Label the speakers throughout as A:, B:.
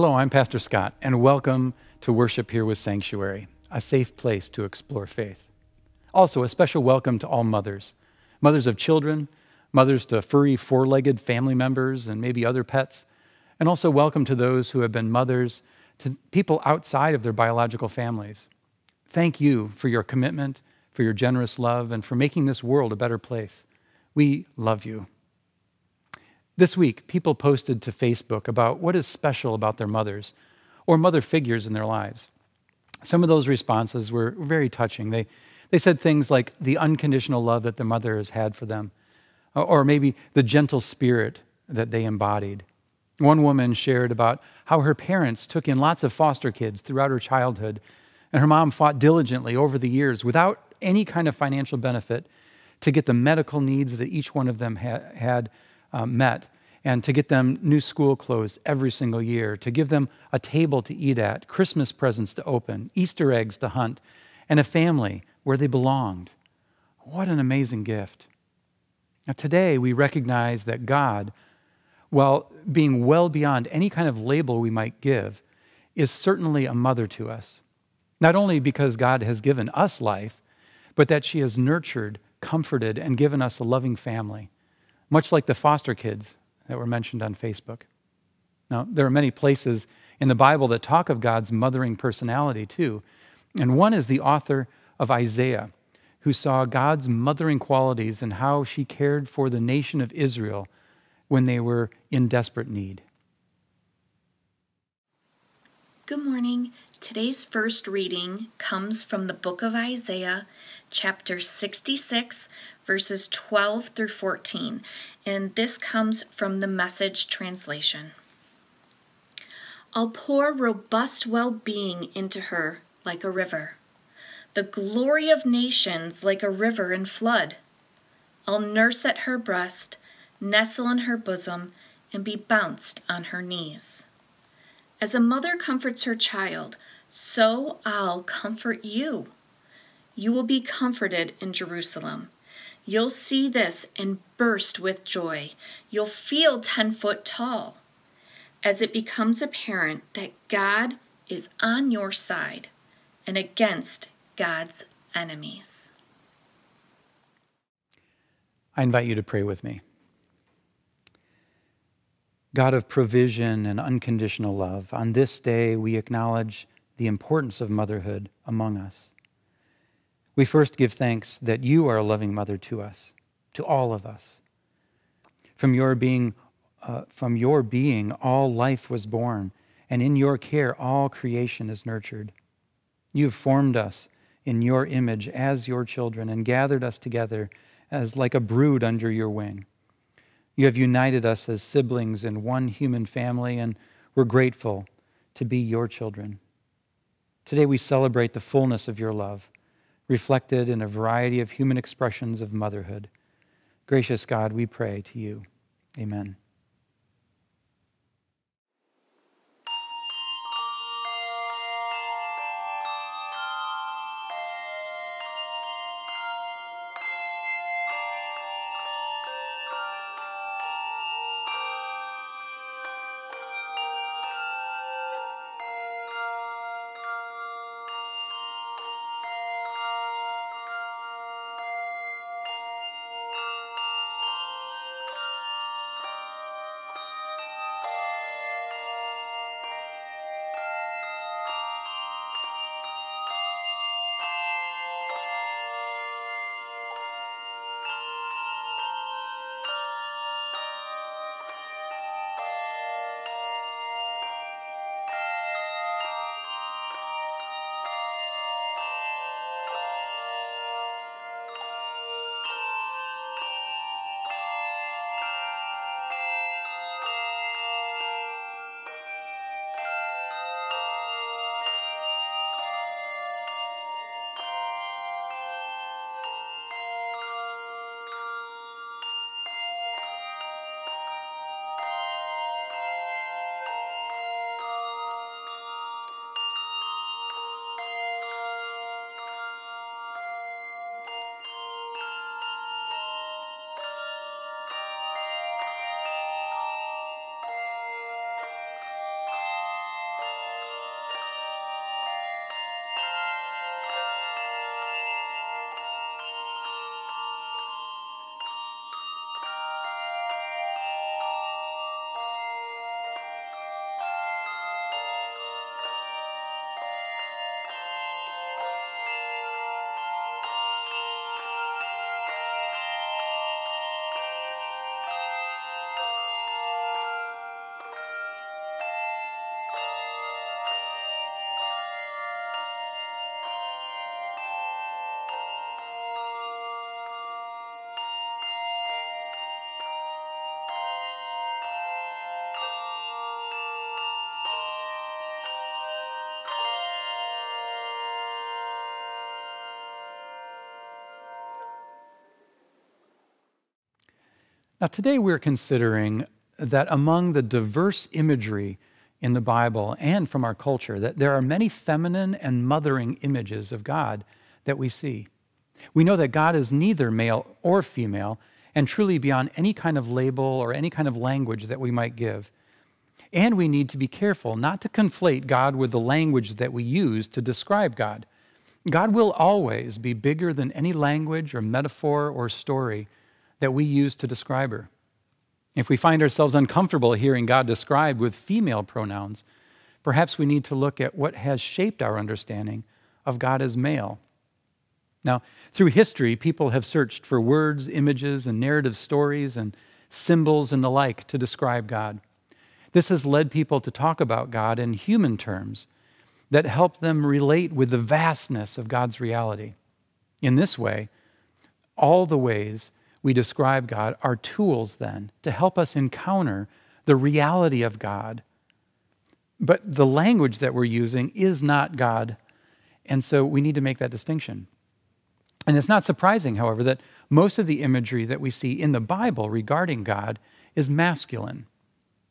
A: Hello, I'm Pastor Scott, and welcome to worship here with Sanctuary, a safe place to explore faith. Also, a special welcome to all mothers mothers of children, mothers to furry four legged family members, and maybe other pets, and also welcome to those who have been mothers to people outside of their biological families. Thank you for your commitment, for your generous love, and for making this world a better place. We love you. This week, people posted to Facebook about what is special about their mothers or mother figures in their lives. Some of those responses were very touching. They, they said things like the unconditional love that their mother has had for them, or maybe the gentle spirit that they embodied. One woman shared about how her parents took in lots of foster kids throughout her childhood, and her mom fought diligently over the years without any kind of financial benefit to get the medical needs that each one of them ha- had um, met and to get them new school clothes every single year, to give them a table to eat at, Christmas presents to open, Easter eggs to hunt, and a family where they belonged. What an amazing gift. Now, today we recognize that God, while being well beyond any kind of label we might give, is certainly a mother to us. Not only because God has given us life, but that she has nurtured, comforted, and given us a loving family, much like the foster kids that were mentioned on Facebook. Now, there are many places in the Bible that talk of God's mothering personality, too. And one is the author of Isaiah, who saw God's mothering qualities and how she cared for the nation of Israel when they were in desperate need.
B: Good morning. Today's first reading comes from the book of Isaiah, chapter 66, verses 12 through 14, and this comes from the message translation. I'll pour robust well being into her like a river, the glory of nations like a river in flood. I'll nurse at her breast, nestle in her bosom, and be bounced on her knees. As a mother comforts her child, so I'll comfort you. You will be comforted in Jerusalem. You'll see this and burst with joy. You'll feel 10 foot tall as it becomes apparent that God is on your side and against God's enemies.
A: I invite you to pray with me. God of provision and unconditional love, on this day we acknowledge the importance of motherhood among us. We first give thanks that you are a loving mother to us, to all of us. From your being, uh, from your being, all life was born, and in your care, all creation is nurtured. You've formed us in your image as your children and gathered us together as like a brood under your wing. You have united us as siblings in one human family, and we're grateful to be your children. Today we celebrate the fullness of your love reflected in a variety of human expressions of motherhood. Gracious God, we pray to you. Amen. Now, today we're considering that among the diverse imagery in the Bible and from our culture, that there are many feminine and mothering images of God that we see. We know that God is neither male or female and truly beyond any kind of label or any kind of language that we might give. And we need to be careful not to conflate God with the language that we use to describe God. God will always be bigger than any language or metaphor or story that we use to describe her. If we find ourselves uncomfortable hearing God described with female pronouns, perhaps we need to look at what has shaped our understanding of God as male. Now, through history, people have searched for words, images, and narrative stories and symbols and the like to describe God. This has led people to talk about God in human terms that help them relate with the vastness of God's reality. In this way, all the ways we describe God are tools then to help us encounter the reality of God. But the language that we're using is not God. And so we need to make that distinction. And it's not surprising, however, that most of the imagery that we see in the Bible regarding God is masculine.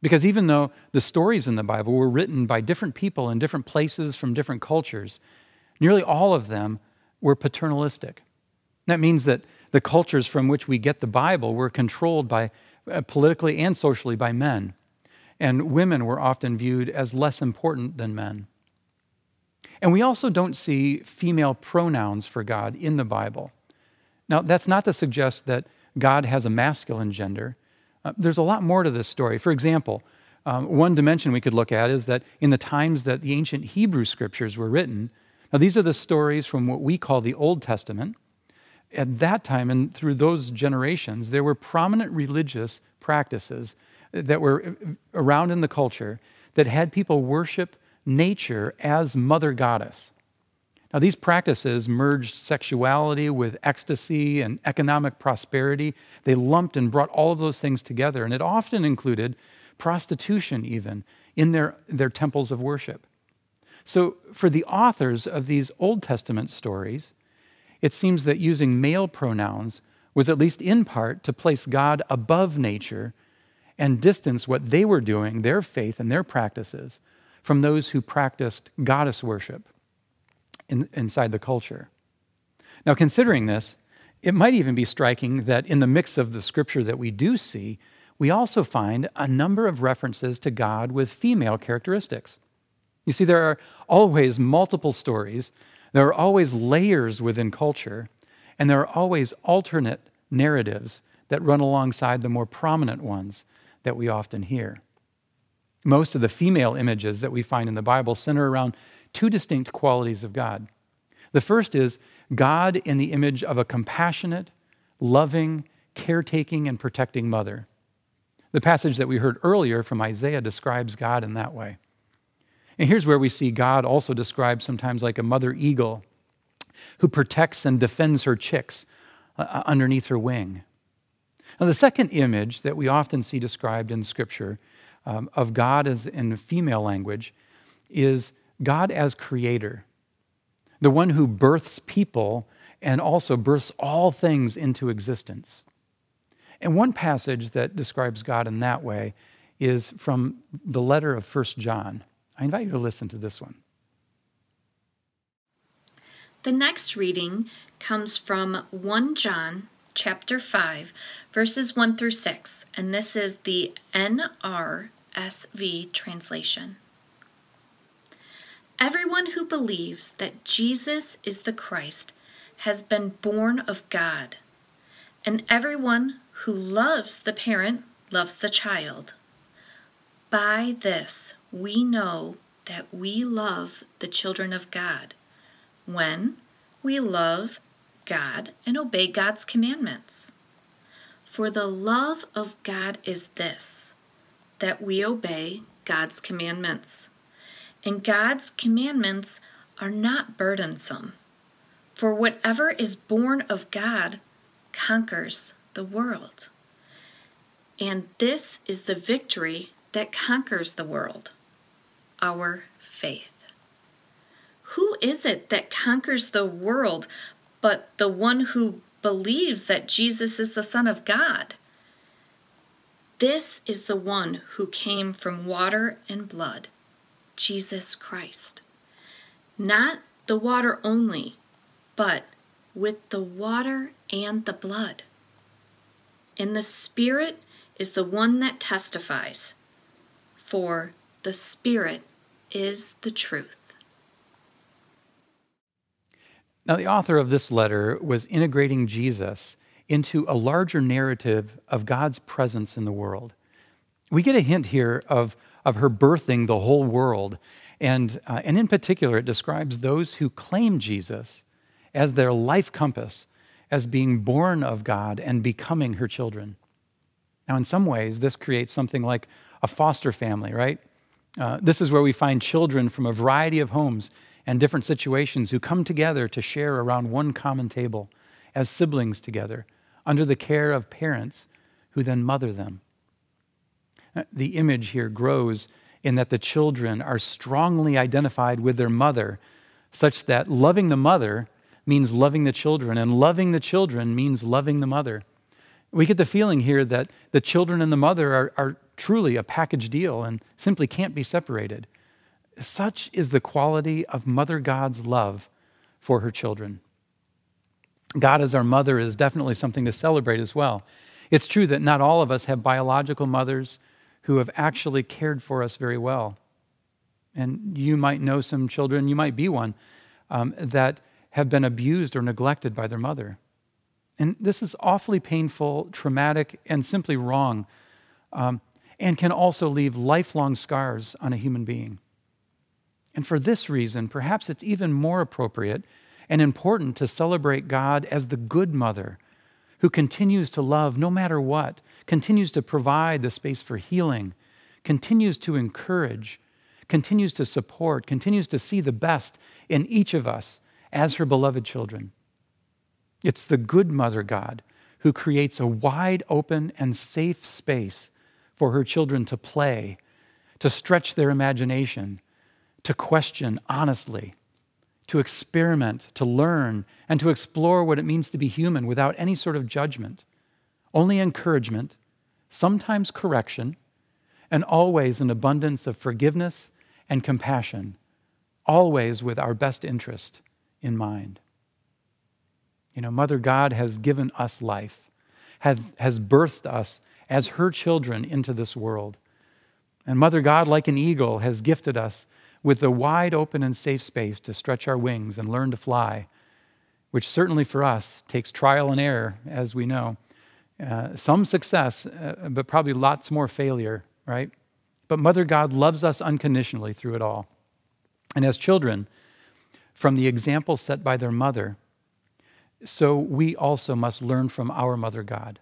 A: Because even though the stories in the Bible were written by different people in different places from different cultures, nearly all of them were paternalistic. That means that the cultures from which we get the Bible were controlled by uh, politically and socially by men, and women were often viewed as less important than men. And we also don't see female pronouns for God in the Bible. Now, that's not to suggest that God has a masculine gender. Uh, there's a lot more to this story. For example, um, one dimension we could look at is that in the times that the ancient Hebrew scriptures were written, now these are the stories from what we call the Old Testament. At that time and through those generations, there were prominent religious practices that were uh, around in the culture that had people worship nature as mother goddess. Now, these practices merged sexuality with ecstasy and economic prosperity. They lumped and brought all of those things together, and it often included prostitution, even in their, their temples of worship. So, for the authors of these Old Testament stories, it seems that using male pronouns was at least in part to place God above nature and distance what they were doing, their faith and their practices, from those who practiced goddess worship in, inside the culture. Now, considering this, it might even be striking that in the mix of the scripture that we do see, we also find a number of references to God with female characteristics. You see, there are always multiple stories, there are always layers within culture, and there are always alternate narratives that run alongside the more prominent ones that we often hear. Most of the female images that we find in the Bible center around two distinct qualities of God. The first is God in the image of a compassionate, loving, caretaking, and protecting mother. The passage that we heard earlier from Isaiah describes God in that way. And here's where we see God also described sometimes like a mother eagle who protects and defends her chicks uh, uh underneath her wing. Now, the second image that we often see described in Scripture um, of God as in female language is God as creator, the one who births people and also births all things into existence. And one passage that describes God in that way is from the letter of First John. I invite you to listen to this one.
B: The next reading comes from 1 John chapter 5 verses 1 through 6 and this is the NRSV translation. Everyone who believes that Jesus is the Christ has been born of God, and everyone who loves the parent loves the child. By this we know that we love the children of God when we love God and obey God's commandments. For the love of God is this that we obey God's commandments. And God's commandments are not burdensome. For whatever is born of God conquers the world. And this is the victory that conquers the world our faith. Who is it that conquers the world but the one who believes that Jesus is the Son of God? This is the one who came from water and blood, Jesus Christ. Not the water only, but with the water and the blood. And the Spirit is the one that testifies, for the Spirit is the truth.
A: Now, the author of this letter was integrating Jesus into a larger narrative of God's presence in the world. We get a hint here of, of her birthing the whole world. And, uh, and in particular, it describes those who claim Jesus as their life compass, as being born of God and becoming her children. Now, in some ways, this creates something like a foster family, right? Uh, this is where we find children from a variety of homes and different situations who come together to share around one common table as siblings together under the care of parents who then mother them. Uh, the image here grows in that the children are strongly identified with their mother, such that loving the mother means loving the children, and loving the children means loving the mother. We get the feeling here that the children and the mother are, are truly a package deal and simply can't be separated. Such is the quality of Mother God's love for her children. God as our mother is definitely something to celebrate as well. It's true that not all of us have biological mothers who have actually cared for us very well. And you might know some children, you might be one, um, that have been abused or neglected by their mother. And this is awfully painful, traumatic, and simply wrong, um, and can also leave lifelong scars on a human being. And for this reason, perhaps it's even more appropriate and important to celebrate God as the good mother who continues to love no matter what, continues to provide the space for healing, continues to encourage, continues to support, continues to see the best in each of us as her beloved children. It's the good mother God who creates a wide open and safe space for her children to play, to stretch their imagination, to question honestly to experiment, to learn, and to explore what it means to be human without any sort of judgment. Only encouragement, sometimes correction, and always an abundance of forgiveness and compassion, always with our best interest in mind. You know, Mother God has given us life, has, has birthed us as her children into this world. And Mother God, like an eagle, has gifted us with the wide open and safe space to stretch our wings and learn to fly, which certainly for us takes trial and error, as we know. Uh, some success, uh, but probably lots more failure, right? But Mother God loves us unconditionally through it all. And as children, from the example set by their mother, so we also must learn from our Mother God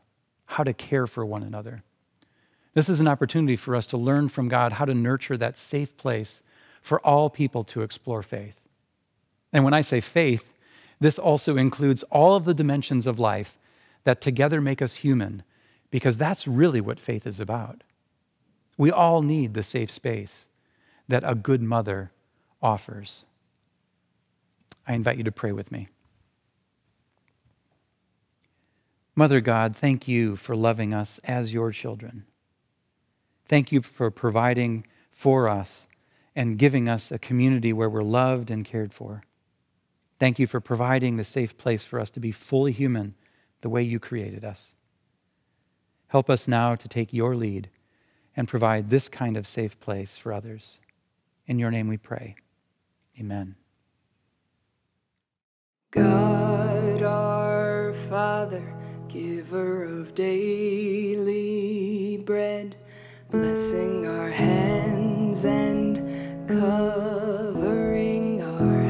A: how to care for one another. This is an opportunity for us to learn from God how to nurture that safe place for all people to explore faith. And when I say faith, this also includes all of the dimensions of life that together make us human, because that's really what faith is about. We all need the safe space that a good mother offers. I invite you to pray with me. Mother God, thank you for loving us as your children. Thank you for providing for us and giving us a community where we're loved and cared for. Thank you for providing the safe place for us to be fully human the way you created us. Help us now to take your lead and provide this kind of safe place for others. In your name we pray. Amen.
C: God our Father, giver of daily bread, blessing our hands and covering our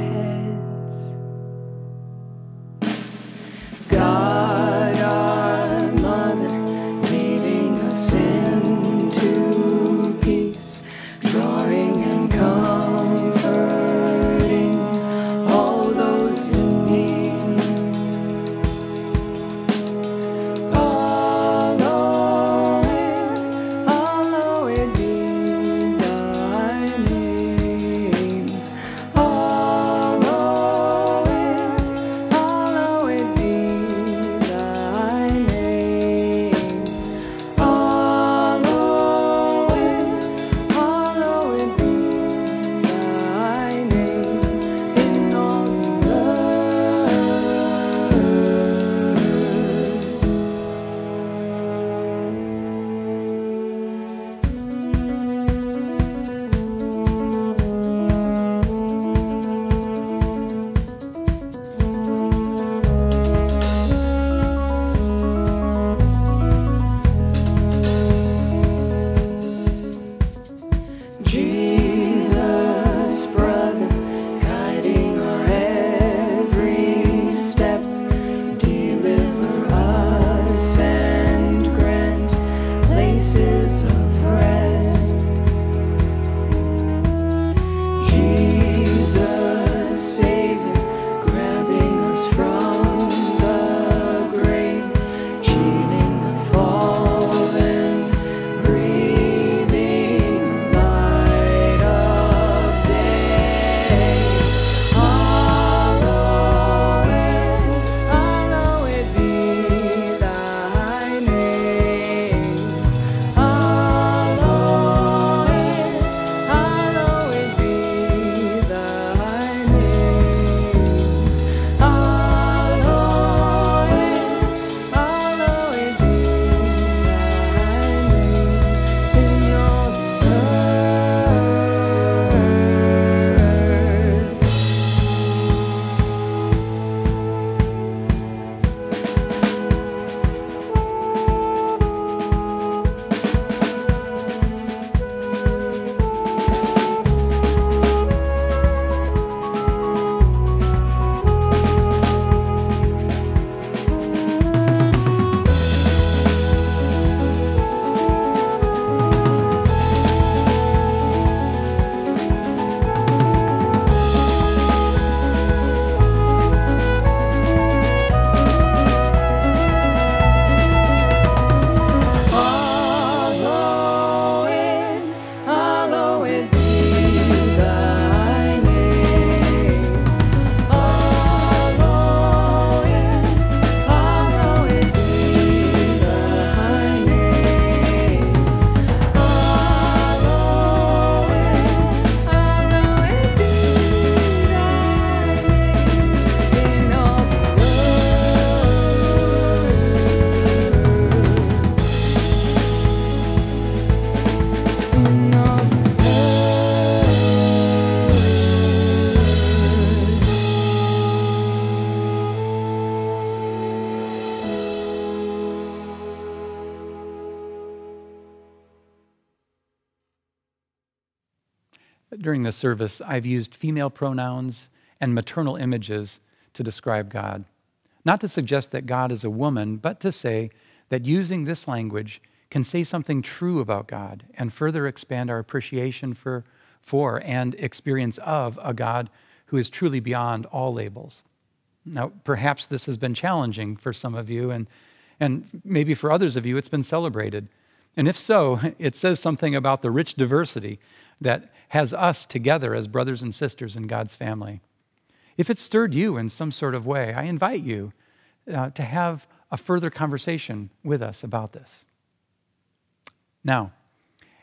A: during this service, I've used female pronouns and maternal images to describe God. Not to suggest that God is a woman, but to say that using this language can say something true about God and further expand our appreciation for, for and experience of a God who is truly beyond all labels. Now, perhaps this has been challenging for some of you, and, and maybe for others of you, it's been celebrated. And if so, it says something about the rich diversity that has us together as brothers and sisters in God's family. If it stirred you in some sort of way, I invite you uh, to have a further conversation with us about this. Now,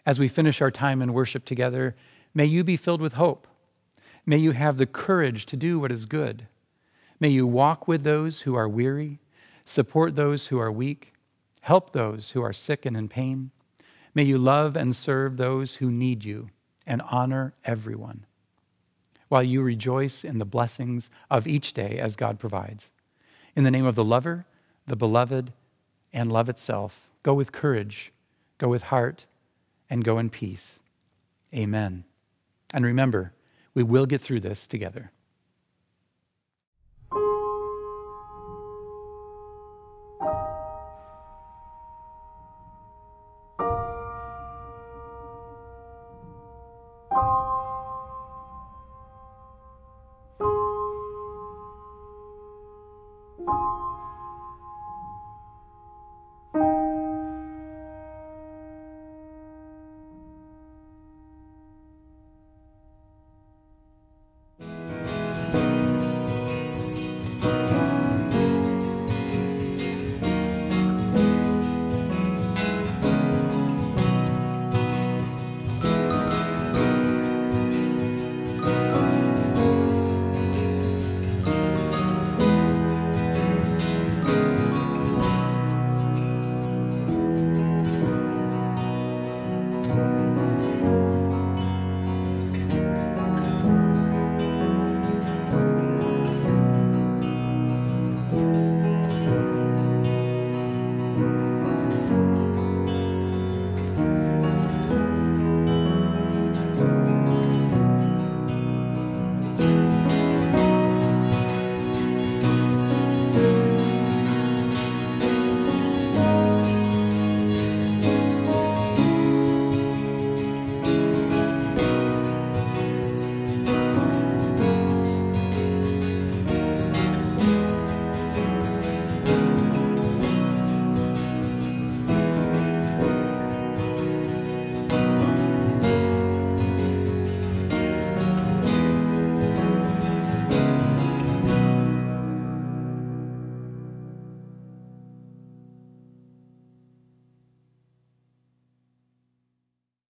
A: as we finish our time in worship together, may you be filled with hope. May you have the courage to do what is good. May you walk with those who are weary, support those who are weak, help those who are sick and in pain. May you love and serve those who need you and honor everyone, while you rejoice in the blessings of each day as God provides. In the name of the lover, the beloved, and love itself, go with courage, go with heart, and go in peace. Amen. And remember, we will get through this together.